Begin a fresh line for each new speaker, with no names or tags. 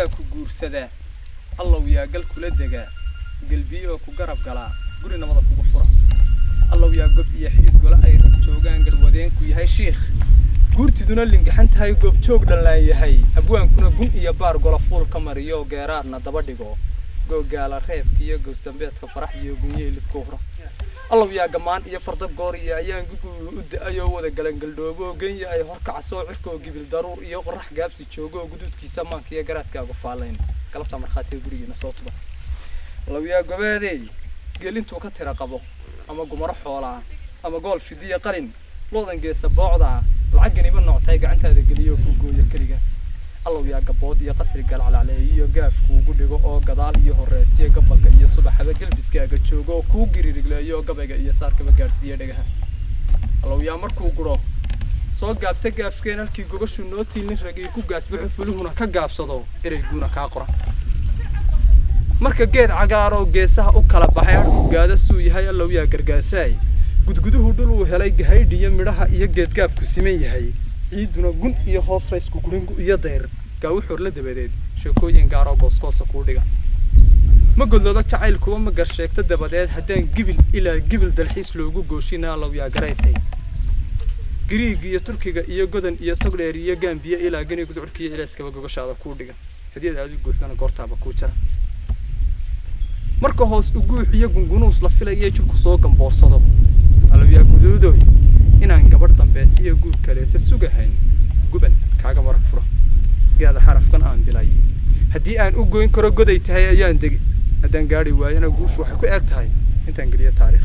ku guursadaa allow yaa gal kula degaa gelbiyo oo ku garab galaa guri nabada kugu fura. Allow yaa gob iyo xidid gole ay rab joogaan garwadeenku yahay shiikh. Guurtiduna lingaxan tahay goobjoog dhallaan yahay. Abwaankuna gun iyo baar gola fuul ka mariyo geeraarna daba dhigo googaala reebka iyo goosdambeedka farax iyo gunye hilibka hura allow yaa gamaan iyo fardo goor iyo ayaan gugu u da'ayoo wada galangaldhoobo genya ay horkacasoo cirkoo gibil daruur iyo qorax gaabsi joogo oo guduudkiisa maanka iyo garaadkaagu faalayn galabta markhaatiga gurigiina soo tuba. Allow yaa gobeedey geel intuu ka tira qabo ama gumaro xoolaa ama gool fidiya qalin loodan geesa boocdaa lacagganiba nooctay gacantaada geliyo ku gooyo keliga allow yaa gabood iyo qasri galcalacleey iyo gaaf kuugu dhigo oo gadaal iyo horeetiyo gabalka iyo subaxaba gelbiskaaga joogo oo kuu giririgleeyo gabayga iyo saarkaba gaadhsiiya dhagaha allow yaa markuu guro soo gaabta gaafkeen halkii gobashu nootii nin ragay ku gaasbaxo fuluhuna ka gaabsado ereyguna kaa qoran marka geed cagaar oo geesaha u kala baxay harku gaada suu yahay allow yaa gargaasaay gudguduhu dhul uu helay gahaydhiyo midhaha iyo geedgaabku siman yahay ciiduna gun iyo hoos raysku guringu iyo dayr gaawuxoor la dabadeed sheekooyin gaaroo gooskoosa kuu dhiga ma godloodo jacaylkuba ma garsheegto dabadeed haddaan gibil ilaa gibil dalxiis loogu gooshina allow yaa garaysay giriig iyo turkiga iyo godan iyo togdheer iyo gaambiya ilaa gani gudcurkiiyo ilaaskaba gogoshaada kuu dhiga hadiyad aad u guuxdana goortaaba kuu jara marka hoos uguux iyo gungunuus la filaya jirku soo gamboorsado allow yaa guduudoy inaan gabadh dambeetiyo guur kaleeta sugahayn guban kaaga marag fura gaada xarafkan aan bilay haddii aan u goyn karo goday tahay ayaan degi. Haddaan gaadhi waayana guushu waxay ku eg tahay. Intaan geliyo taariikh